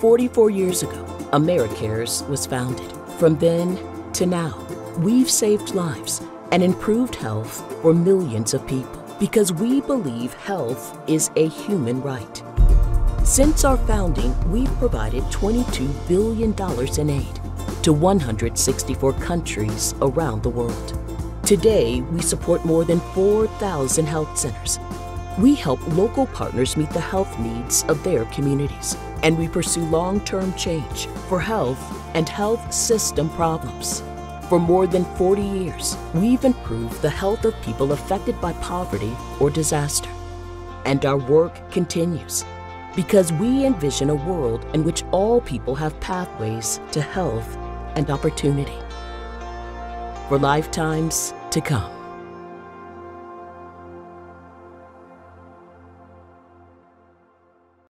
44 years ago, Americares was founded. From then to now, we've saved lives and improved health for millions of people because we believe health is a human right. Since our founding, we've provided $22 billion in aid to 164 countries around the world. Today, we support more than 4,000 health centers. We help local partners meet the health needs of their communities, and we pursue long term change for health and health system problems. For more than 40 years, we've improved the health of people affected by poverty or disaster. And our work continues because we envision a world in which all people have pathways to health and opportunity. For lifetimes to come.